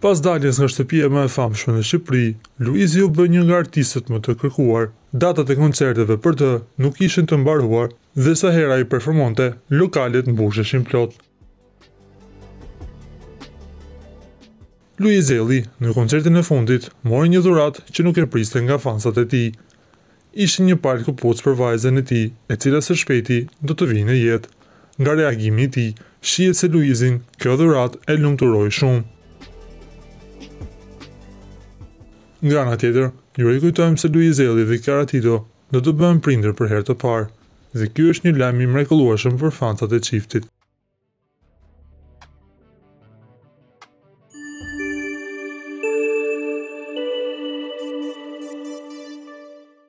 Pas daljes nga shtëpia më e famshme në Shqipëri, Luizi u bë një nga artistët më të kërkuar. Datat e koncerteve për të nuk ishin të mbaruar dhe sa herë ai performonte, lokalet mbusheshin plot. Luiz Ejlli, në koncertin e fundit, mori një dhuratë që nuk e priste nga fansat e tij. Ishte një palë këpucë për vajzën e tij, e cila së shpejti do të vijë në jetë. Nga reagimi i tij, shihet se Luizin kjo dhuratë e lumturoi shumë. Nga ana tjetër, ju rikujtojmë se Luiz Ejlli dhe Kiara Tito do të bëhen prindër për herë të parë, dhe ky është një lajm i mrekullueshëm për fansat e çiftit.